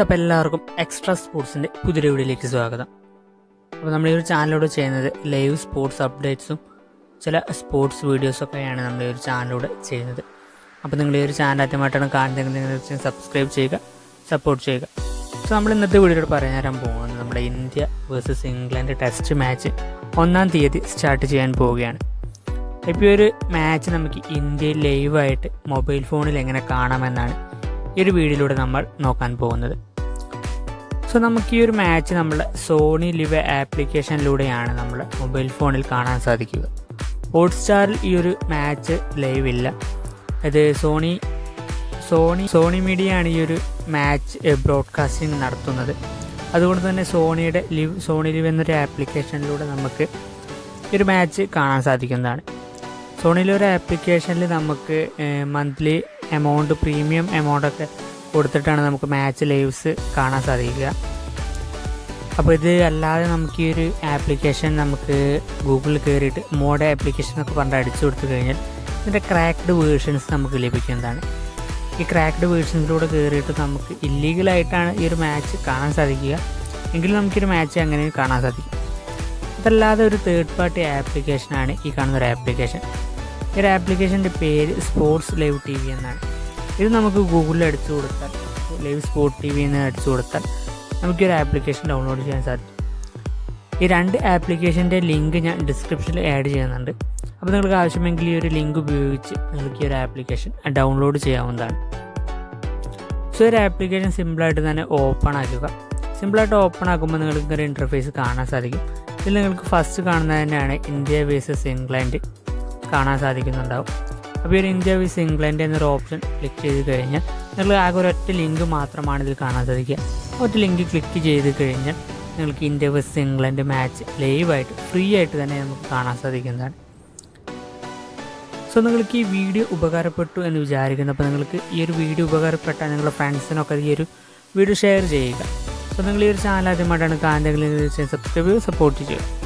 WhatsApp എല്ലാവർക്കും extra സ്പോർട്സിന്റെ പുതിയ വീഡിയോയിലേക്ക് സ്വാഗതം. അപ്പോൾ നമ്മൾ ഈ ഒരു ചാനലിലൂടെ ചെയ്യുന്നത് ലൈവ് സ്പോർട്സ് അപ്ഡേറ്റ്സും ചില സ്പോർട്സ് വീഡിയോസൊക്കെയാണ് നമ്മൾ ഈ ഒരു ചാനലിലൂടെ ചെയ്യുന്നത്. അപ്പോൾ നിങ്ങൾ ഈ ഒരു ചാനൽ ആദ്യമായിട്ടാണ് കാണുന്നതെങ്കിൽ സബ്സ്ക്രൈബ് ചെയ്യുക സപ്പോർട്ട് ചെയ്യുക. സോ നമ്മൾ ഇന്നത്തെ വീഡിയോയിൽ പറയാൻ തരാൻ പോകുന്നത് നമ്മുടെ India versus England test match ഒന്നാം തീയതി സ്റ്റാർട്ട് ചെയ്യാൻ പോവുകയാണ്. ഇപ്പോൾ ഈ ഒരു മാച്ച് നമുക്ക് ഇന്ത്യയിൽ ലൈവായിട്ട് മൊബൈൽ ഫോണിൽ എങ്ങനെ കാണാമെന്നാണ് ഈ ഒരു വീഡിയോയിലൂടെ നമ്മൾ നോക്കാൻ പോകുന്നത്. സോ നമുക്ക് ഈ ഒരു മാച്ച് നമ്മൾ സോണി ലിവ് ആപ്ലിക്കേഷനിലൂടെയാണ് നമ്മൾ മൊബൈൽ ഫോണിൽ കാണാൻ സാധിക്കുക. ഹോട്ട്സ്റ്റാറിൽ ഈ ഒരു മാച്ച് ലൈവ് ഇല്ല. അത് സോണി സോണി സോണി മീഡിയ ആണ് ഈ ഒരു മാച്ച് ബ്രോഡ്കാസ്റ്റിംഗ് നടത്തുന്നത്. അതുകൊണ്ട് തന്നെ സോണിയുടെ ലിവ് സോണി ലിവ് എന്നൊരു ആപ്ലിക്കേഷനിലൂടെ നമുക്ക് ഈ ഒരു മാച്ച് കാണാൻ സാധിക്കുന്നതാണ്. സോണിയിലെ ഒരു ആപ്ലിക്കേഷനിൽ നമുക്ക് മന്ത്ലി എമൗണ്ട് പ്രീമിയം എമൗണ്ട് ഒക്കെ കൊടുത്തിട്ടാണ് നമുക്ക് മാച്ച് ലൈവ്സ് കാണാൻ സാധിക്കുക. അപ്പോൾ ഇത് അല്ലാതെ നമുക്ക് ഈ ഒരു ആപ്ലിക്കേഷൻ നമുക്ക് ഗൂഗിളിൽ കയറിയിട്ട് മോഡ് ആപ്ലിക്കേഷൻ എന്നൊക്കെ പറഞ്ഞിട്ട് അടിച്ചു കൊടുത്തു കഴിഞ്ഞാൽ ഇതിന്റെ ക്രാക്ഡ് വേർഷൻസ് നമുക്ക് ലഭിക്കുന്നതാണ്. ഈ ക്രാക്ഡ് വേർഷൻസിലൂടെ കയറിയിട്ട് നമുക്ക് ഇല്ലീഗലായിട്ടാണ് ഈ ഒരു മാച്ച് കാണാൻ സാധിക്കുക. എങ്കിലും നമുക്കൊരു മാച്ച് അങ്ങനെ കാണാൻ സാധിക്കും. അതല്ലാതെ ഒരു തേർഡ് പാർട്ടി ആപ്ലിക്കേഷനാണ് ഈ കാണുന്ന ഒരു ആപ്ലിക്കേഷൻ ഈ ഒരു ആപ്ലിക്കേഷന്റെ പേര് സ്പോർട്സ് ലൈവ് ടി വി എന്നാണ്. ഇത് നമുക്ക് ഗൂഗിളിൽ അടിച്ചു കൊടുത്താൽ ലൈവ് സ്പോർട്ട് ടി വി എന്ന് അടിച്ചു കൊടുത്താൽ നമുക്ക് ഒരു ആപ്ലിക്കേഷൻ ഡൗൺലോഡ് ചെയ്യാൻ സാധിക്കും. ഈ രണ്ട് ആപ്ലിക്കേഷന്റെ ലിങ്ക് ഞാൻ ഡിസ്ക്രിപ്ഷനിൽ ആഡ് ചെയ്യുന്നുണ്ട്. അപ്പോൾ നിങ്ങൾക്ക് ആവശ്യമെങ്കിൽ ഈ ഒരു ലിങ്ക് ഉപയോഗിച്ച് നിങ്ങൾക്ക് ഈ ഒരു ആപ്ലിക്കേഷൻ ഡൗൺലോഡ് ചെയ്യാവുന്നതാണ്. സോ ഒരു ആപ്ലിക്കേഷൻ സിമ്പിളായിട്ട് തന്നെ ഓപ്പൺ ആക്കുക. സിമ്പിളായിട്ട് ഓപ്പൺ ആക്കുമ്പോൾ നിങ്ങൾക്ക് ഒരു ഇന്റർഫേസ് കാണാൻ സാധിക്കും. ഇതിൽ നിങ്ങൾക്ക് ഫസ്റ്റ് കാണുന്നത് തന്നെയാണ് ഇന്ത്യ വേഴ്സസ് ഇംഗ്ലണ്ട് കാണാൻ സാധിക്കുന്നുണ്ടാവും. അപ്പോൾ ഈ ഒരു ഇന്ത്യ വിസ് ഇംഗ്ലണ്ട് എന്നൊരു ഓപ്ഷൻ ക്ലിക്ക് ചെയ്ത് കഴിഞ്ഞാൽ നിങ്ങൾ ആകെ ഒരൊറ്റ ലിങ്ക് മാത്രമാണ് ഇതിൽ കാണാൻ സാധിക്കുക ഒറ്റ ലിങ്ക് ക്ലിക്ക് ചെയ്ത് കഴിഞ്ഞാൽ നിങ്ങൾക്ക് ഇന്ത്യ വിസ് ഇംഗ്ലണ്ട് മാച്ച് ലൈവായിട്ട് ഫ്രീ ആയിട്ട് തന്നെ നമുക്ക് കാണാൻ സാധിക്കുന്നതാണ്. സോ നിങ്ങൾക്ക് ഈ വീഡിയോ ഉപകാരപ്പെട്ടു എന്ന് വിചാരിക്കുന്നു. അപ്പോൾ നിങ്ങൾക്ക് ഈ ഒരു വീഡിയോ ഉപകാരപ്പെട്ടാൽ നിങ്ങളുടെ ഫ്രണ്ട്സിനൊക്കെ ഈ ഒരു വീഡിയോ ഷെയർ ചെയ്യുക. സോ നിങ്ങൾ ഈ ഒരു ചാനൽ ആദ്യമായിട്ടാണ് കാണുന്നതെങ്കിൽ സബ്സ്ക്രൈബ് ചെയ്യുക സപ്പോർട്ട് ചെയ്യുക.